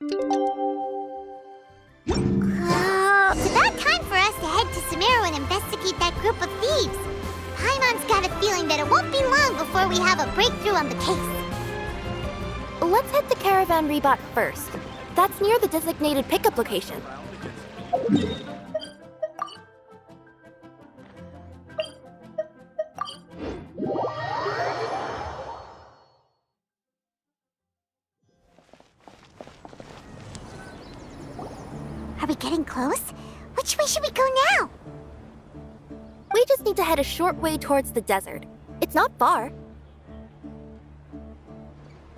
Oh, it's about time for us to head to Sumeru and investigate that group of thieves. Paimon's got a feeling that it won't be long before we have a breakthrough on the case. Let's head to Caravan Ribat first. That's near the designated pickup location. Short way towards the desert. It's not far.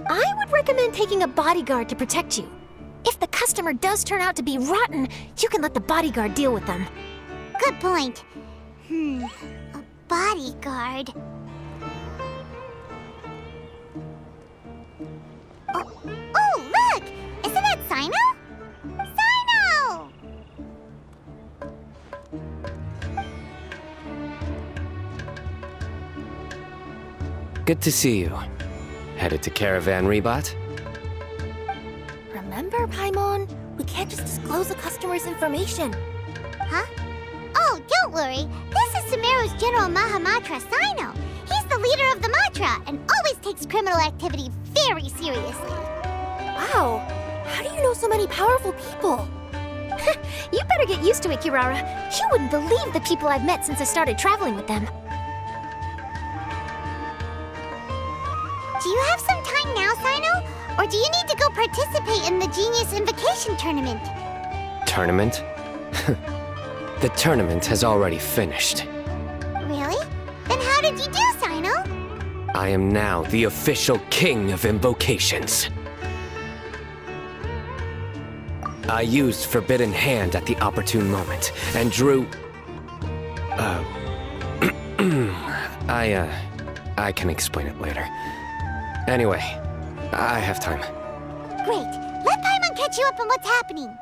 I would recommend taking a bodyguard to protect you. If the customer does turn out to be rotten, you can let the bodyguard deal with them. Good point. Hmm, a bodyguard. Good to see you. Headed to Caravan Ribat? Remember, Paimon? We can't just disclose the customer's information. Huh? Oh, don't worry. This is Sumeru's General Mahamatra Cyno. He's the leader of the Matra and always takes criminal activity very seriously. Wow, how do you know so many powerful people? You better get used to it, Kirara. You wouldn't believe the people I've met since I started traveling with them. Or do you need to go participate in the Genius Invocation Tournament? Tournament? the tournament has already finished. Really? Then how did you do, Cyno? I am now the official king of invocations. I used Forbidden Hand at the opportune moment and drew. Uh. I, uh. I can explain it later. Anyway, I have time. Great. Let Paimon catch you up on what's happening.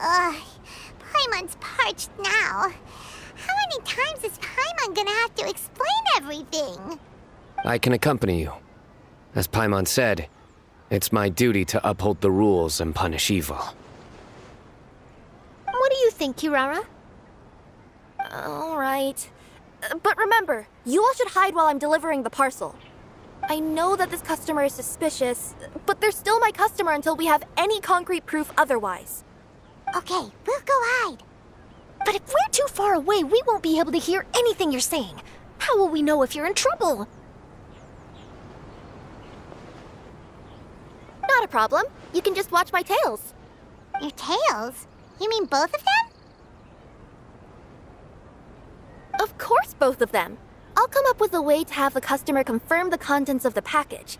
Ugh, Paimon's parched now. How many times is Paimon gonna have to explain everything? I can accompany you. As Paimon said, it's my duty to uphold the rules and punish evil. What do you think, Kirara? All right. But remember, you all should hide while I'm delivering the parcel. I know that this customer is suspicious, but they're still my customer until we have any concrete proof otherwise. Okay, we'll go hide. But if we're too far away, we won't be able to hear anything you're saying. How will we know if you're in trouble? Not a problem. You can just watch my tails. Your tails? You mean both of them? Of course, both of them. I'll come up with a way to have the customer confirm the contents of the package.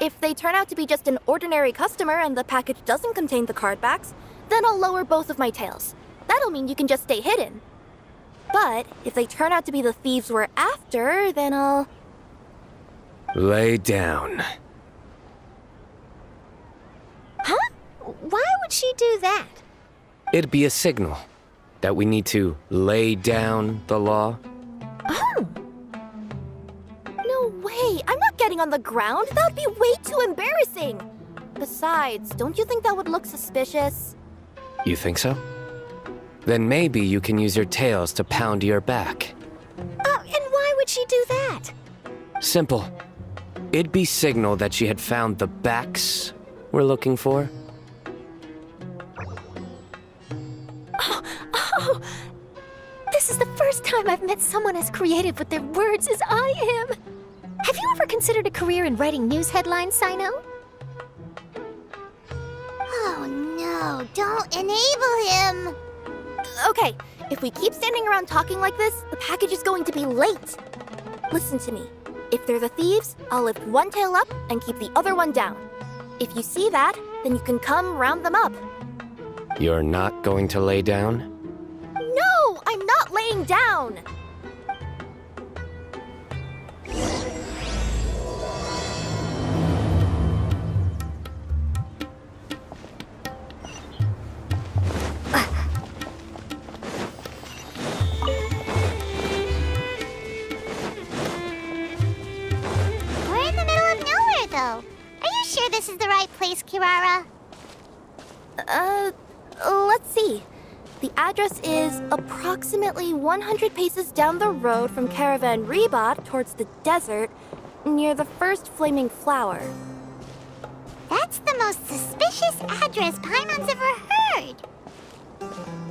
If they turn out to be just an ordinary customer and the package doesn't contain the card backs, then I'll lower both of my tails. That'll mean you can just stay hidden. But if they turn out to be the thieves we're after, then I'll. Lay down. Huh? Why would she do that? It'd be a signal that we need to lay down the law. Oh, No way! I'm not getting on the ground! That would be way too embarrassing! Besides, don't you think that would look suspicious? You think so? Then maybe you can use your tails to pound your back. uh, and why would she do that? Simple. It'd be signal that she had found the backs we're looking for. Oh, oh! this is the first time I've met someone as creative with their words as I am. Have you ever considered a career in writing news headlines, Cyno? Oh no, don't enable him! Okay, if we keep standing around talking like this, the package is going to be late. Listen to me. If they're the thieves, I'll lift one tail up and keep the other one down. If you see that, then you can come round them up. You're not going to lay down? No, I'm not laying down. We're in the middle of though. Are you sure this is the right place, Kirara? Uh, let's see. The address is approximately 100 paces down the road from Caravan Ribat towards the desert, near the first flaming flower. That's the most suspicious address Paimon's ever heard.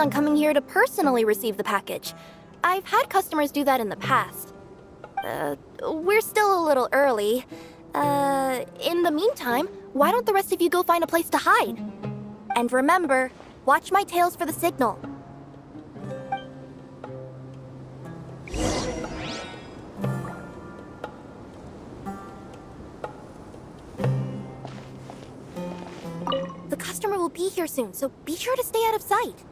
On coming here to personally receive the package. I've had customers do that in the past. Uh, we're still a little early. Uh, in the meantime, why don't the rest of you go find a place to hide? And remember, watch my tails for the signal. The customer will be here soon, so be sure to stay out of sight.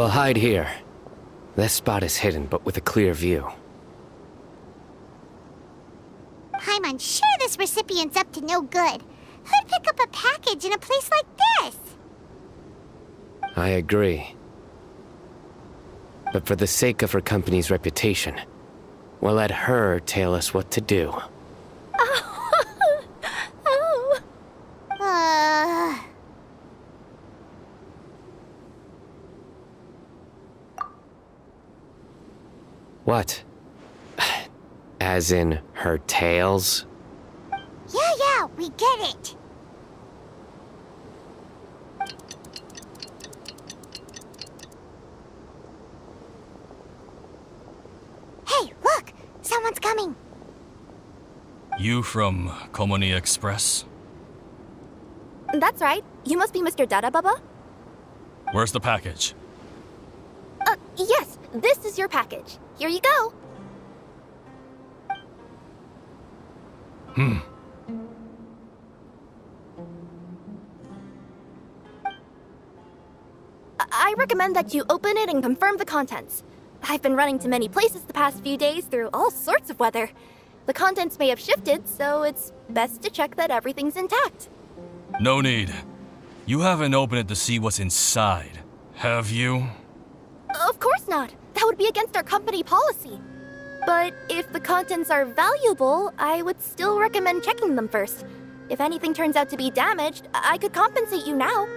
We'll hide here. This spot is hidden, but with a clear view. Paimon's sure this recipient's up to no good. Who'd pick up a package in a place like this? I agree. But for the sake of her company's reputation, we'll let her tell us what to do. oh. Uh... What? As in her tails? Yeah, yeah, we get it. Hey, look! Someone's coming. You from Komaniya Express? That's right. You must be Mr. Dada Baba? Where's the package? Uh, yes, this is your package. Here you go. Hmm. I recommend that you open it and confirm the contents. I've been running to many places the past few days through all sorts of weather. The contents may have shifted, so it's best to check that everything's intact. No need. You haven't opened it to see what's inside, have you? Of course not. That would be against our company policy. But if the contents are valuable, I would still recommend checking them first. If anything turns out to be damaged, I could compensate you now.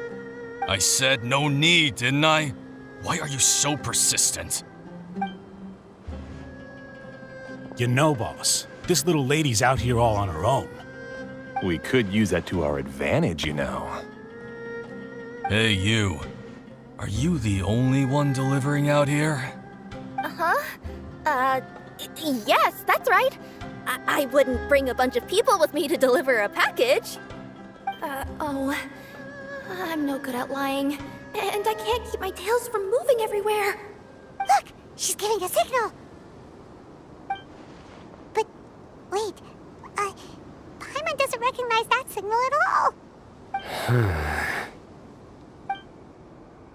I said no need, didn't I? Why are you so persistent? You know, boss, this little lady's out here all on her own. We could use that to our advantage, you know. Hey, you. Are you the only one delivering out here? Uh-huh. Uh, yes, that's right. I, I wouldn't bring a bunch of people with me to deliver a package. Uh, oh. I'm no good at lying. And I can't keep my tails from moving everywhere. Look, she's giving a signal. But wait, uh, Paimon doesn't recognize that signal at all.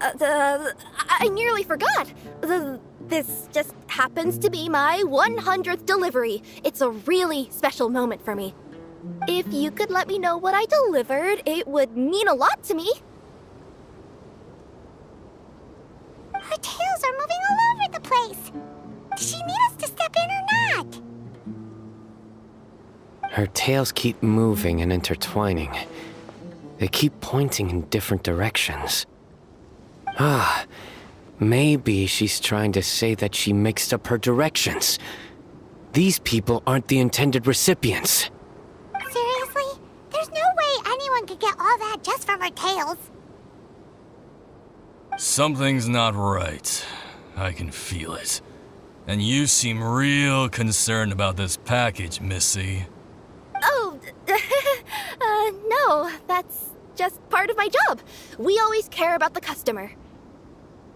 Uh, the, I I nearly forgot. The, this just happens to be my 100th delivery. It's a really special moment for me. If you could let me know what I delivered, it would mean a lot to me. Her tails are moving all over the place. Does she need us to step in or not? Her tails keep moving and intertwining. They keep pointing in different directions. Ah, maybe she's trying to say that she mixed up her directions. These people aren't the intended recipients. Seriously? There's no way anyone could get all that just from her tails. Something's not right. I can feel it. And you seem real concerned about this package, Missy. Oh, uh, no, that's just part of my job. We always care about the customer.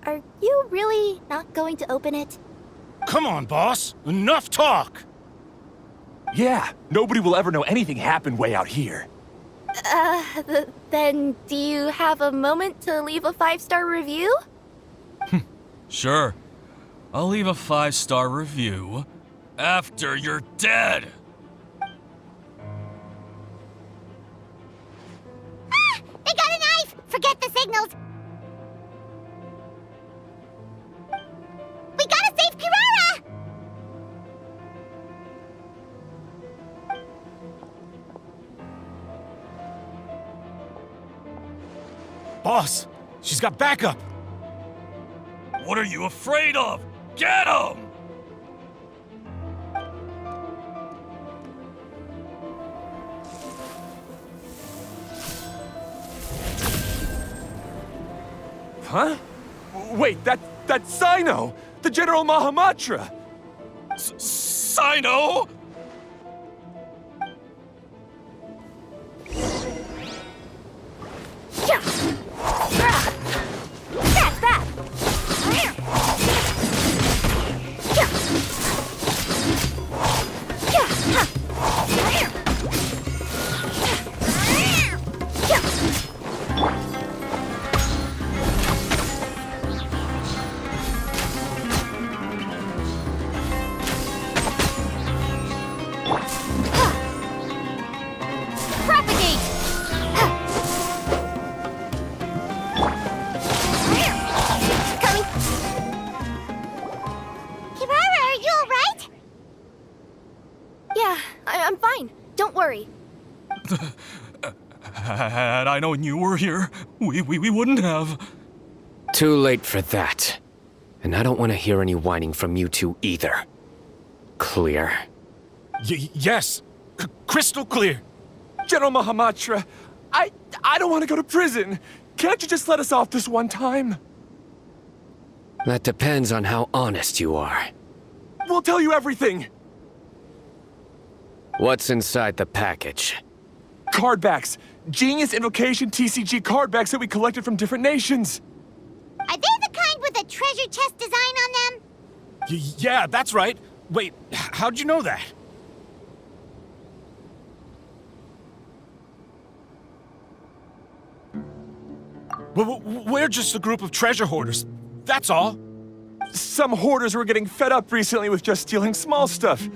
Are you really not going to open it? Come on, boss. Enough talk. Yeah, nobody will ever know anything happened way out here. Uh, th- then do you have a moment to leave a five star review? Sure. I'll leave a five star review after you're dead. Ah! They got a knife! Forget the signals! Kirara! Boss, she's got backup. What are you afraid of? Get him! Huh? Wait, that that's Cyno, the General Mahamatra. Cyno? I known you were here, we, we, we wouldn't have. Too late for that. And I don't want to hear any whining from you two either. Clear. Y- yes. C- crystal clear. General Mahamatra, I I don't want to go to prison. Can't you just let us off this one time? That depends on how honest you are. We'll tell you everything. What's inside the package? Cardbacks. Genius Invocation TCG cardbacks that we collected from different nations. Are they the kind with a treasure chest design on them? Y- yeah, that's right. Wait, how'd you know that? W- w- we're just a group of treasure hoarders. That's all. Some hoarders were getting fed up recently with just stealing small stuff.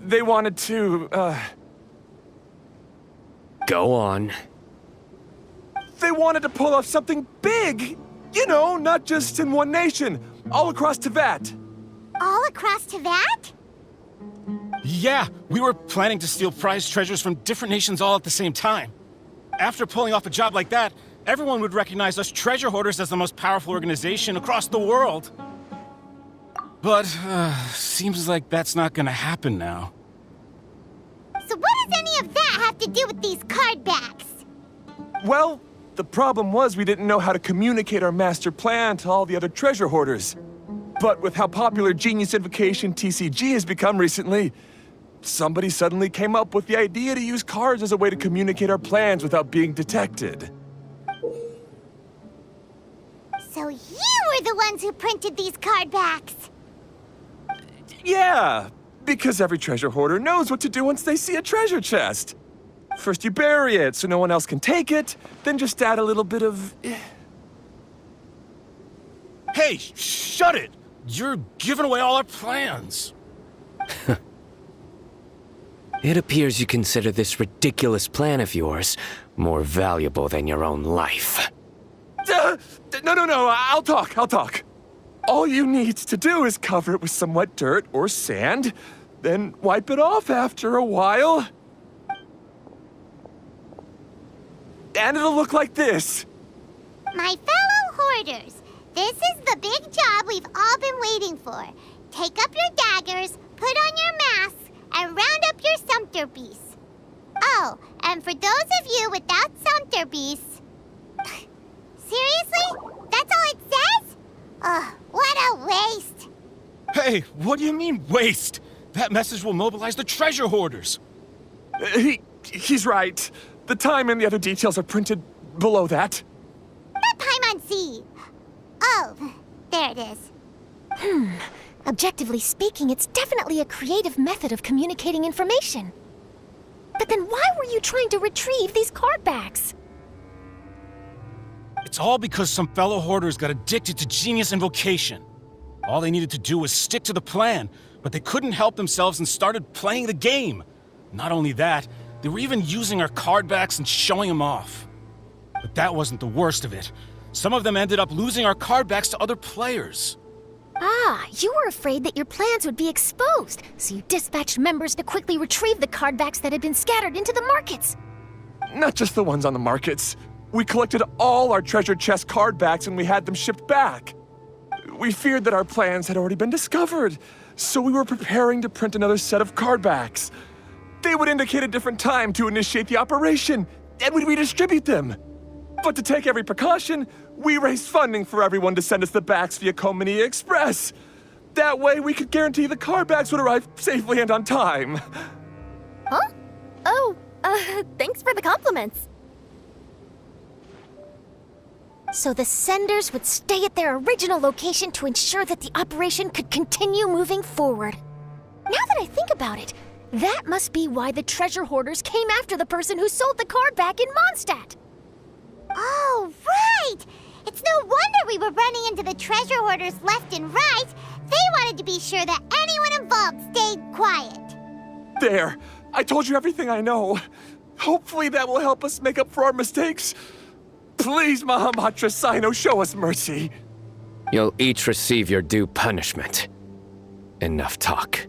They wanted to, uh, Go on. they wanted to pull off something big. You know, not just in one nation, all across Teyvat. All across Teyvat? Yeah, we were planning to steal prized treasures from different nations all at the same time. After pulling off a job like that, everyone would recognize us treasure hoarders as the most powerful organization across the world. But, uh, seems like that's not gonna happen now. So what does any of that have to do with these card backs? Well, the problem was we didn't know how to communicate our master plan to all the other treasure hoarders. But with how popular Genius Invocation TCG has become recently, somebody suddenly came up with the idea to use cards as a way to communicate our plans without being detected. So you were the ones who printed these card backs. Yeah, because every treasure hoarder knows what to do once they see a treasure chest. First you bury it so no one else can take it, then just add a little bit of... eh, Hey, sh- shut it! You're giving away all our plans. It appears you consider this ridiculous plan of yours more valuable than your own life. Uh, no, no, no, I'll talk, I'll talk. All you need to do is cover it with some wet dirt or sand, then wipe it off after a while. And it'll look like this. My fellow hoarders, this is the big job we've all been waiting for. Take up your daggers, put on your masks, and round up your sumpter beasts. Oh, and for those of you without sumpter beasts, seriously? That's all it says? Ugh, what a waste. Hey, what do you mean, waste? That message will mobilize the treasure hoarders. Uh, He, he's right. The time and the other details are printed below that. That Paimon Z. Oh, there it is. Hmm. Objectively speaking, it's definitely a creative method of communicating information. But then why were you trying to retrieve these card backs? It's all because some fellow hoarders got addicted to genius invocation. All they needed to do was stick to the plan, but they couldn't help themselves and started playing the game. Not only that, they were even using our card backs and showing them off. But that wasn't the worst of it. Some of them ended up losing our card backs to other players. Ah, you were afraid that your plans would be exposed, so you dispatched members to quickly retrieve the card backs that had been scattered into the markets. Not just the ones on the markets. We collected all our treasure chest card backs and we had them shipped back. We feared that our plans had already been discovered, so we were preparing to print another set of card backs. They would indicate a different time to initiate the operation, and we'd redistribute them. But to take every precaution, we raised funding for everyone to send us the backs via Komaniya Express. That way, we could guarantee the card backs would arrive safely and on time. Huh? Oh, uh, thanks for the compliments. So the senders would stay at their original location to ensure that the operation could continue moving forward. Now that I think about it, that must be why the treasure hoarders came after the person who sold the card back in Mondstadt. Oh, right! It's no wonder we were running into the treasure hoarders left and right. They wanted to be sure that anyone involved stayed quiet. There, I told you everything I know. Hopefully that will help us make up for our mistakes. Please, Mahamatra Cyno, show us mercy. You'll each receive your due punishment. Enough talk.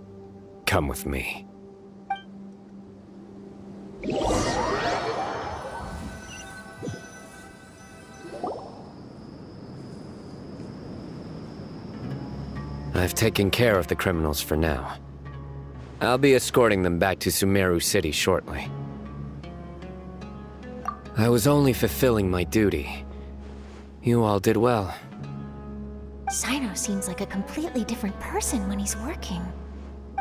Come with me. I've taken care of the criminals for now. I'll be escorting them back to Sumeru City shortly. I was only fulfilling my duty. You all did well. Cyno seems like a completely different person when he's working.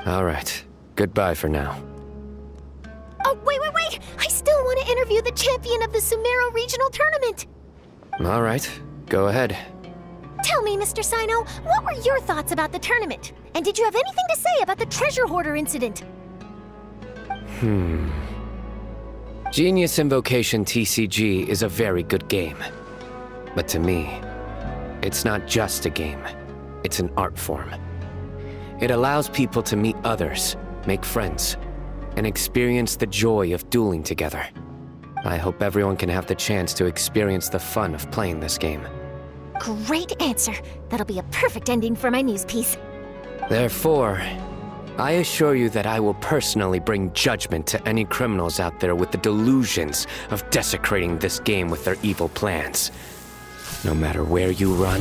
All right. Goodbye for now. Oh, wait, wait, wait! I still want to interview the champion of the Sumeru Regional Tournament! All right. Go ahead. Tell me, Mr. Cyno, what were your thoughts about the tournament? And did you have anything to say about the treasure hoarder incident? Hmm. Genius Invocation TCG is a very good game. But to me, it's not just a game, it's an art form. It allows people to meet others, make friends, and experience the joy of dueling together. I hope everyone can have the chance to experience the fun of playing this game. Great answer. That'll be a perfect ending for my news piece. Therefore, I assure you that I will personally bring judgment to any criminals out there with the delusions of desecrating this game with their evil plans. No matter where you run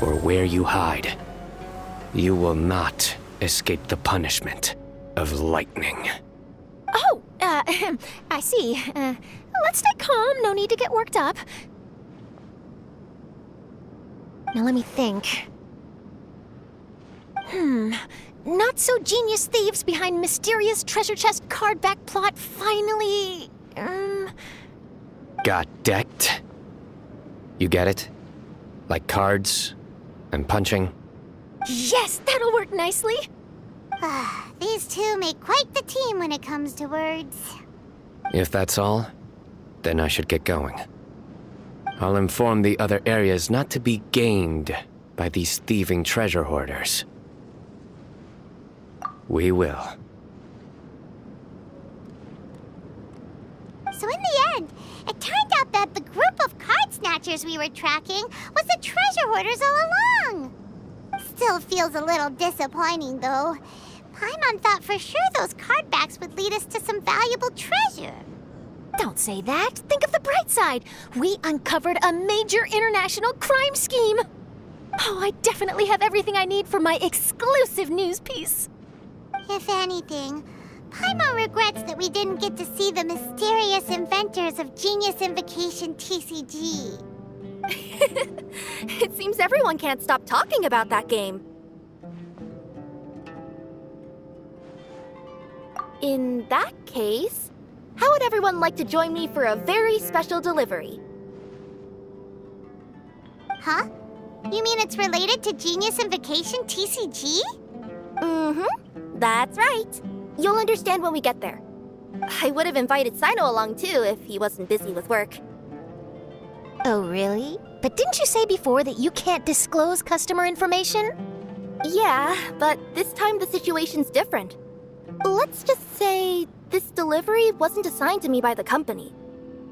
or where you hide, you will not escape the punishment of lightning. Oh, uh, I see. Uh, let's stay calm. No need to get worked up. Now let me think. Hmm. Not so genius thieves behind mysterious treasure chest card back plot finally. Um. Got decked? You get it? Like cards and punching? Yes, that'll work nicely. These two make quite the team when it comes to words. If that's all, then I should get going. I'll inform the other areas not to be gamed by these thieving treasure hoarders. We will. So in the end, it turned out that the group of card snatchers we were tracking was the treasure hoarders all along. Still feels a little disappointing, though. Paimon thought for sure those card backs would lead us to some valuable treasure. Don't say that. Think of the bright side. We uncovered a major international crime scheme. Oh, I definitely have everything I need for my exclusive news piece. If anything, Paimon regrets that we didn't get to see the mysterious inventors of Genius Invocation TCG. it seems everyone can't stop talking about that game. In that case, how would everyone like to join me for a very special delivery? Huh? You mean it's related to Genius Invocation TCG? Mm-hmm. That's right. You'll understand when we get there. I would have invited Cyno along too if he wasn't busy with work. Oh, really? But didn't you say before that you can't disclose customer information? Yeah, but this time the situation's different. Let's just say this delivery wasn't assigned to me by the company.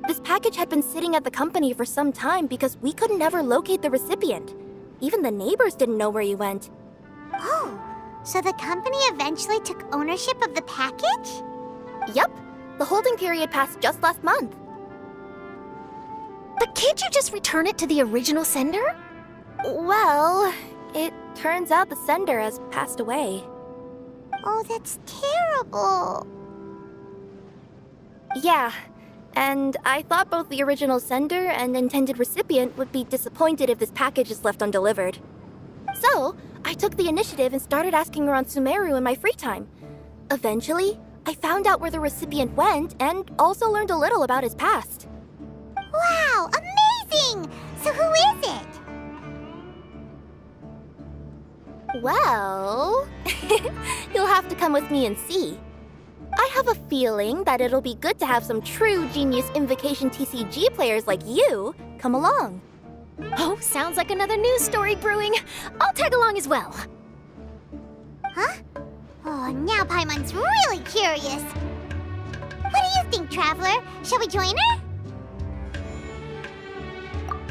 This package had been sitting at the company for some time because we could never locate the recipient. Even the neighbors didn't know where he went. Oh, so the company eventually took ownership of the package? Yup, the holding period passed just last month. But can't you just return it to the original sender? Well, it turns out the sender has passed away. Oh, that's terrible. Yeah, and I thought both the original sender and intended recipient would be disappointed if this package is left undelivered. So, I took the initiative and started asking around Sumeru in my free time. Eventually, I found out where the recipient went and also learned a little about his past. Wow, amazing! So who is it? Well, you'll have to come with me and see. I have a feeling that it'll be good to have some true Genius Invocation TCG players like you come along. Oh, sounds like another news story brewing. I'll tag along as well. Huh? Oh, now Paimon's really curious. What do you think, Traveler? Shall we join her?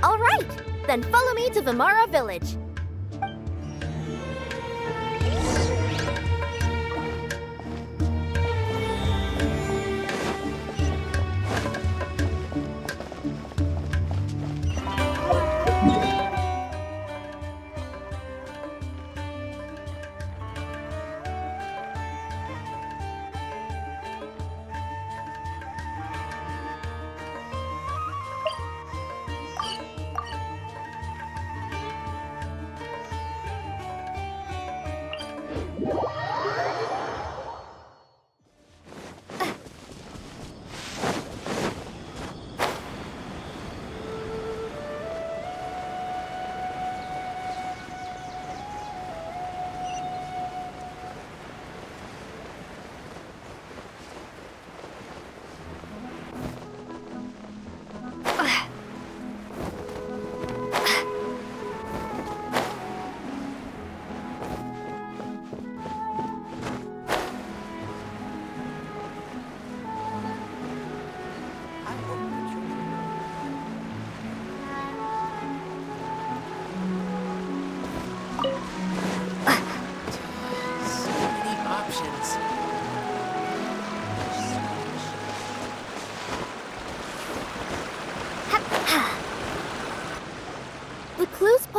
All right, then follow me to Vimara Village.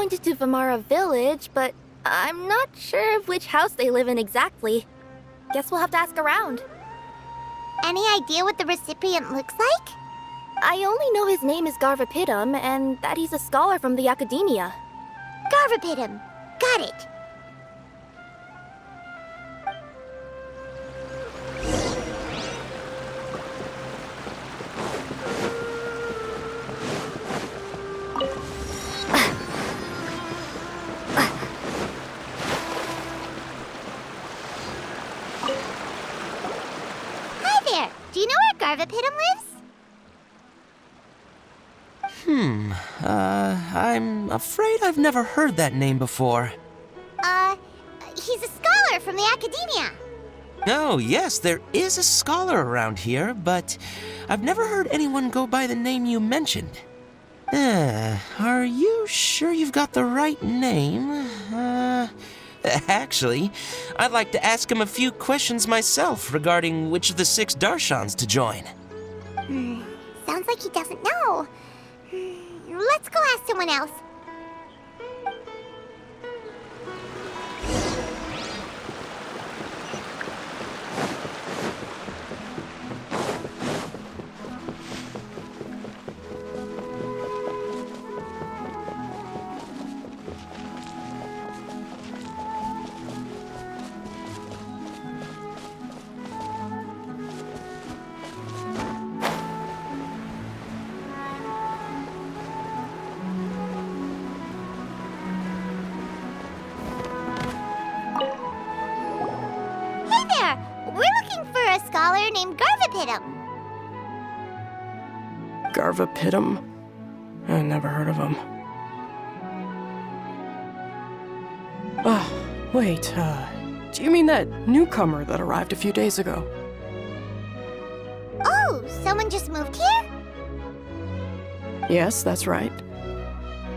Pointed to Vimara Village, but I'm not sure of which house they live in exactly. Guess we'll have to ask around. Any idea what the recipient looks like? I only know his name is Garvapidum and that he's a scholar from the Academia. Garvapidum. Got it. Lives? Hmm, uh, I'm afraid I've never heard that name before. Uh, he's a scholar from the Academia. Oh, yes, there is a scholar around here, but I've never heard anyone go by the name you mentioned. Uh, are you sure you've got the right name? Uh, actually, I'd like to ask him a few questions myself regarding which of the six Darshans to join. Sounds like he doesn't know. Hmm, Let's go ask someone else. Garvapidum. Garvapidum? I never heard of him. Oh, wait, uh, do you mean that newcomer that arrived a few days ago? Oh, someone just moved here? Yes, that's right.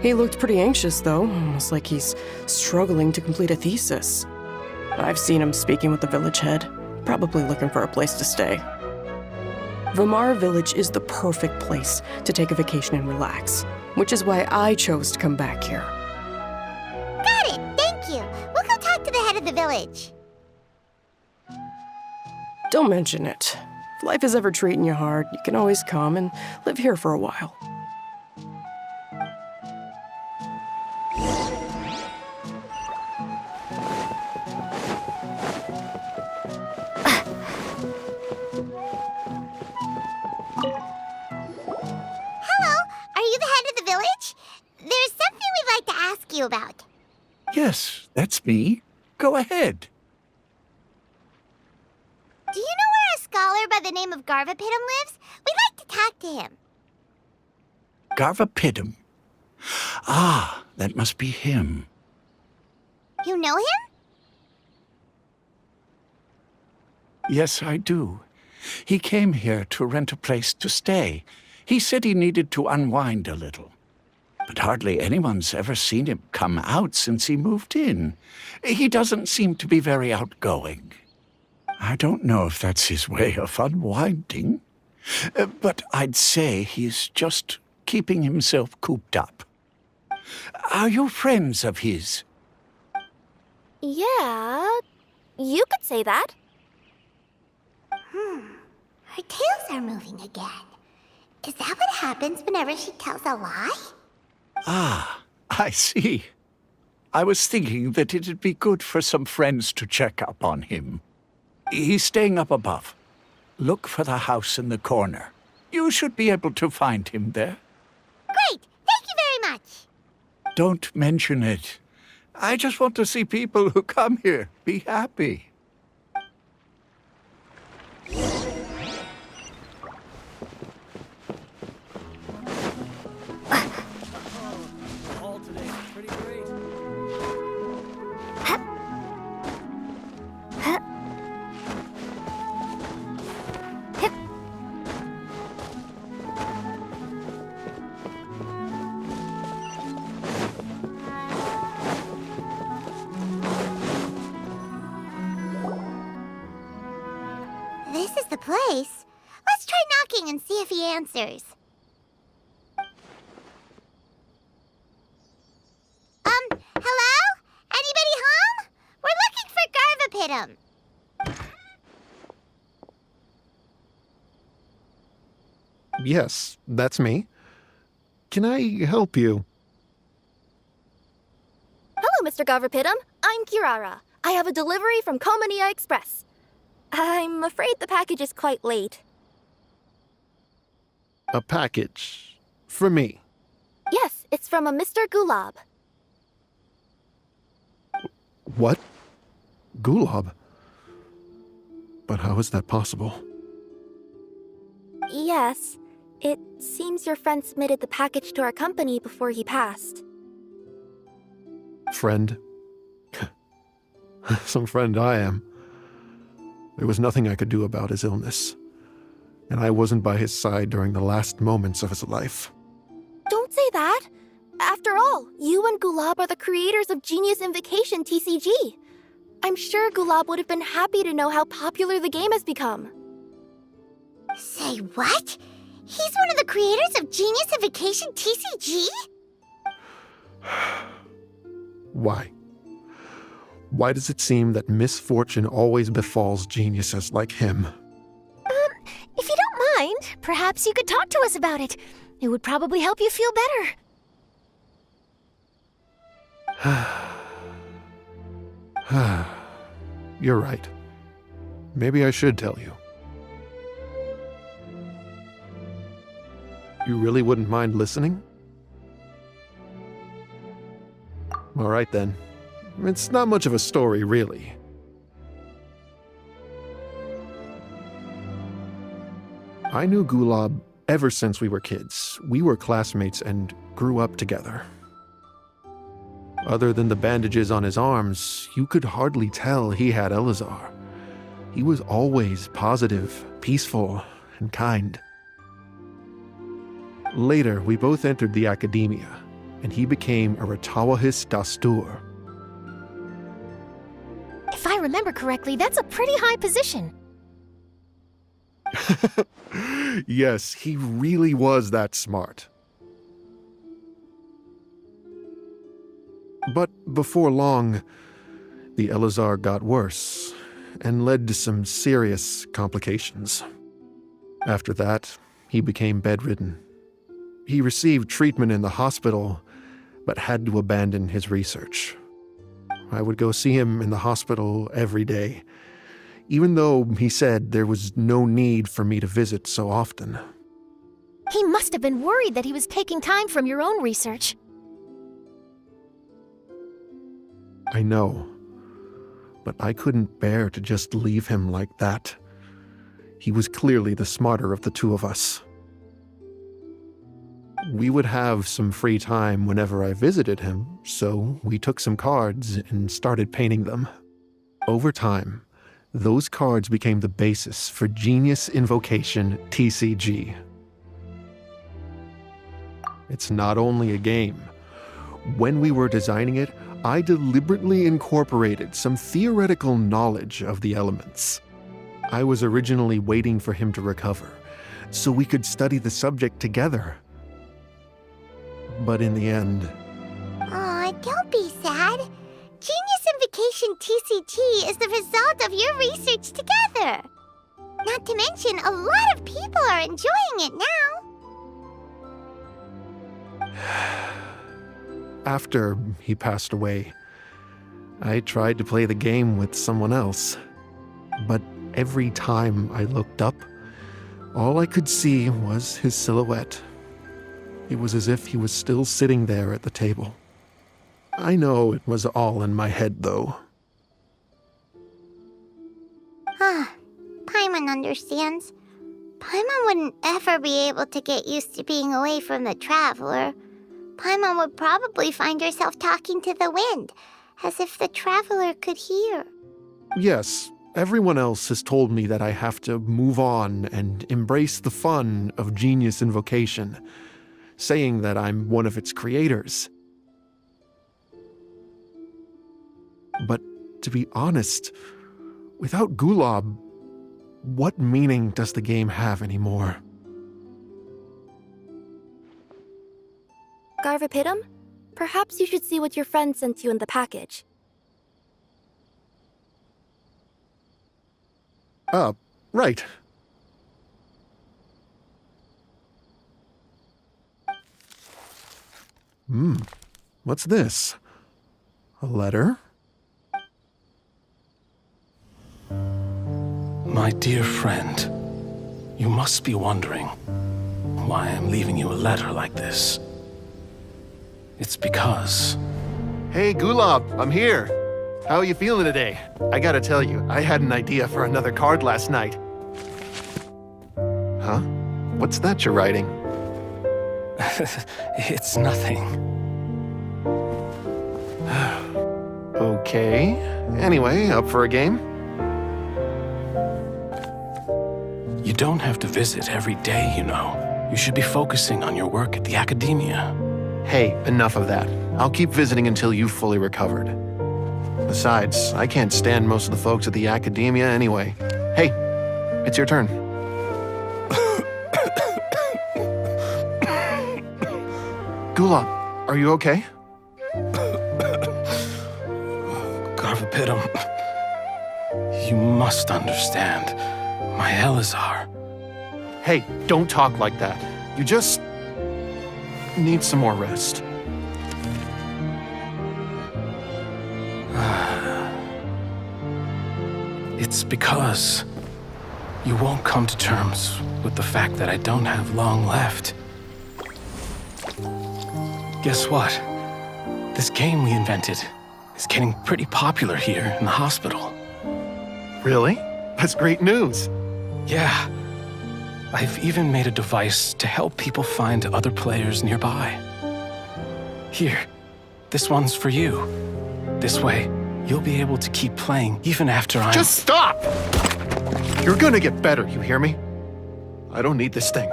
He looked pretty anxious, though, almost like he's struggling to complete a thesis. I've seen him speaking with the village head, probably looking for a place to stay. Vimara Village is the perfect place to take a vacation and relax, which is why I chose to come back here. Got it, thank you. We'll go talk to the head of the village. Don't mention it. If life is ever treating you hard, you can always come and live here for a while. You about. Yes, that's me. Go ahead. Do you know where a scholar by the name of Garvapidum lives? We'd like to talk to him. Garvapidum. Ah, that must be him. You know him? Yes, I do. He came here to rent a place to stay. He said he needed to unwind a little. But hardly anyone's ever seen him come out since he moved in. He doesn't seem to be very outgoing. I don't know if that's his way of unwinding, uh, but I'd say he's just keeping himself cooped up. Are you friends of his? Yeah, you could say that. Her tails are moving again. Is that what happens whenever she tells a lie? Ah, I see. I was thinking that it'd be good for some friends to check up on him. He's staying up above. Look for the house in the corner. You should be able to find him there. Great, thank you very much. Don't mention it. I just want to see people who come here be happy. Answers. Um, hello? Anybody home? We're looking for Garvapidum. Yes, that's me. Can I help you? Hello, Mr. Garvapidum. I'm Kirara. I have a delivery from Komaniya Express. I'm afraid the package is quite late. A package. For me. Yes, it's from a Mr. Gulab. What? Gulab? But how is that possible? Yes, it seems your friend submitted the package to our company before he passed. Friend? Some friend I am. There was nothing I could do about his illness. And I wasn't by his side during the last moments of his life. Don't say that! After all, you and Gulab are the creators of Genius Invocation TCG. I'm sure Gulab would have been happy to know how popular the game has become. Say what? He's one of the creators of Genius Invocation TCG? Why? Why does it seem that misfortune always befalls geniuses like him? Perhaps you could talk to us about it. It would probably help you feel better. You're right. Maybe I should tell you. You really wouldn't mind listening? All right then. It's not much of a story, really. I knew Gulab ever since we were kids. We were classmates and grew up together. Other than the bandages on his arms, you could hardly tell he had Eleazar. He was always positive, peaceful, and kind. Later, we both entered the academia, and he became a Rtawahist Dastur. If I remember correctly, that's a pretty high position. yes, he really was that smart. But before long, the Eleazar got worse and led to some serious complications. After that, he became bedridden. He received treatment in the hospital, but had to abandon his research. I would go see him in the hospital every day, even though he said there was no need for me to visit so often. He must have been worried that he was taking time from your own research. I know. But I couldn't bear to just leave him like that. He was clearly the smarter of the two of us. We would have some free time whenever I visited him, so we took some cards and started painting them. Over time, those cards became the basis for Genius Invocation TCG. It's not only a game. When we were designing it, I deliberately incorporated some theoretical knowledge of the elements. I was originally waiting for him to recover, so we could study the subject together. But in the end, Aw, don't be sad. Genius Invocation TCG is the result of your research together. Not to mention, a lot of people are enjoying it now. after he passed away, I tried to play the game with someone else. But every time I looked up, all I could see was his silhouette. It was as if he was still sitting there at the table. I know it was all in my head, though. Ah, Paimon understands. Paimon wouldn't ever be able to get used to being away from the Traveler. Paimon would probably find herself talking to the wind, as if the Traveler could hear. Yes, everyone else has told me that I have to move on and embrace the fun of Genius Invocation, saying that I'm one of its creators. But to be honest, without Gulab, what meaning does the game have anymore? Garvapitum, perhaps you should see what your friend sent you in the package. Ah, right. Hmm, what's this? A letter? My dear friend, you must be wondering why I'm leaving you a letter like this. It's because. Hey, Gulab, I'm here. How are you feeling today? I gotta tell you, I had an idea for another card last night. Huh? What's that you're writing? it's nothing. okay. Anyway, up for a game? Don't have to visit every day, you know. You should be focusing on your work at the academia. Hey, enough of that. I'll keep visiting until you've fully recovered. Besides, I can't stand most of the folks at the academia anyway. Hey, it's your turn. Gulab, are you okay? Garvapitum, you must understand. My Eleazar. Hey, don't talk like that. You just need some more rest. It's because you won't come to terms with the fact that I don't have long left. Guess what? This game we invented is getting pretty popular here in the hospital. Really? That's great news. Yeah. I've even made a device to help people find other players nearby. Here, this one's for you. This way, you'll be able to keep playing even after I'm- Just stop! You're gonna get better, you hear me? I don't need this thing.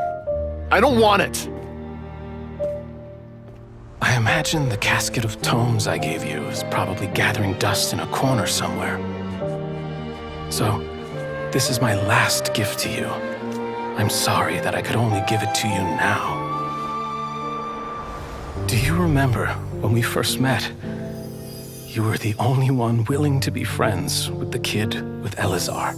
I don't want it! I imagine the casket of tomes I gave you is probably gathering dust in a corner somewhere. So, this is my last gift to you. I'm sorry that I could only give it to you now. Do you remember when we first met? You were the only one willing to be friends with the kid with Eleazar.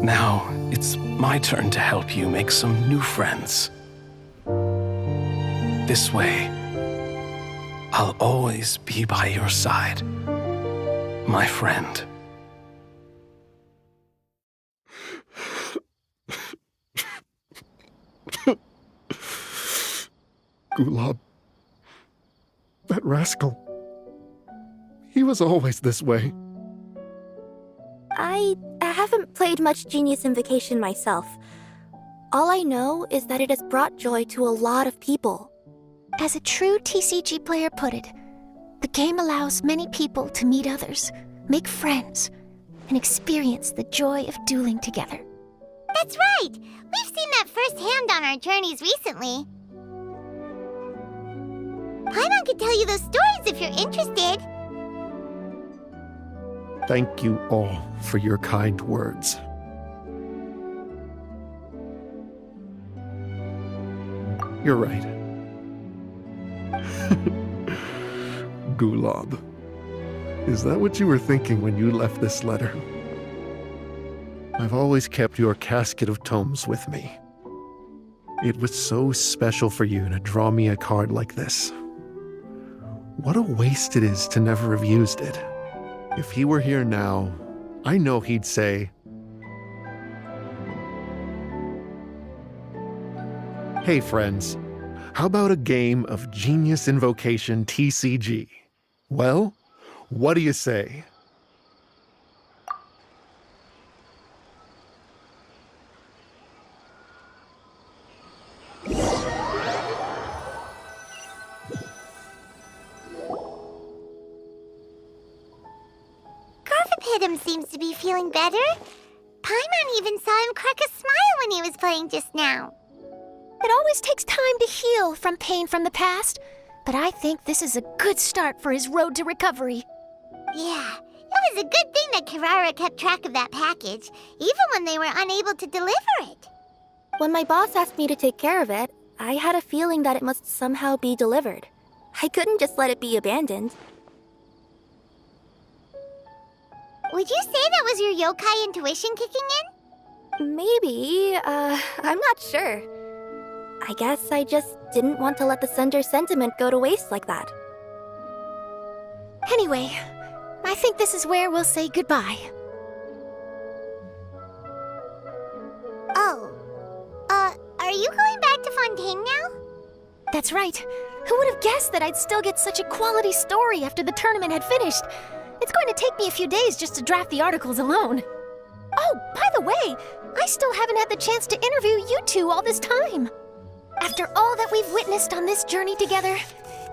Now, it's my turn to help you make some new friends. This way, I'll always be by your side, my friend. Gulab. That rascal. He was always this way. I haven't played much Genius Invocation myself. All I know is that it has brought joy to a lot of people. As a true TCG player put it, the game allows many people to meet others, make friends, and experience the joy of dueling together. That's right! We've seen that firsthand on our journeys recently. Paimon could tell you those stories if you're interested. Thank you all for your kind words. You're right. Gulab. Is that what you were thinking when you left this letter? I've always kept your casket of tomes with me. It was so special for you to draw me a card like this. What a waste it is to never have used it. If he were here now, I know he'd say, Hey, friends, how about a game of Genius Invocation TCG? Well, what do you say? Feeling better. Paimon even saw him crack a smile when he was playing just now. It always takes time to heal from pain from the past, but I think this is a good start for his road to recovery. Yeah, it was a good thing that Kirara kept track of that package, even when they were unable to deliver it. When my boss asked me to take care of it, I had a feeling that it must somehow be delivered. I couldn't just let it be abandoned. Would you say that was your yokai intuition kicking in? Maybe, uh, I'm not sure. I guess I just didn't want to let the sender's sentiment go to waste like that. Anyway, I think this is where we'll say goodbye. Oh. Uh, are you going back to Fontaine now? That's right. Who would have guessed that I'd still get such a quality story after the tournament had finished? It's going to take me a few days just to draft the articles alone. Oh, by the way, I still haven't had the chance to interview you two all this time. After all that we've witnessed on this journey together,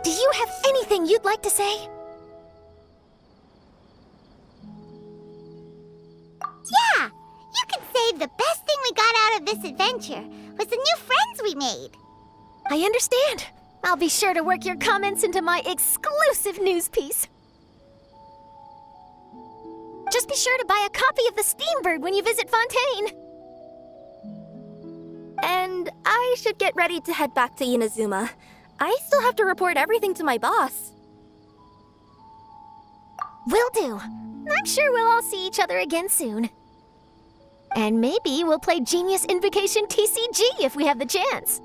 do you have anything you'd like to say? Yeah! You can say the best thing we got out of this adventure was the new friends we made. I understand. I'll be sure to work your comments into my exclusive news piece. Just be sure to buy a copy of the Steambird when you visit Fontaine. And I should get ready to head back to Inazuma. I still have to report everything to my boss. Will do. I'm sure we'll all see each other again soon. And maybe we'll play Genius Invocation TCG if we have the chance.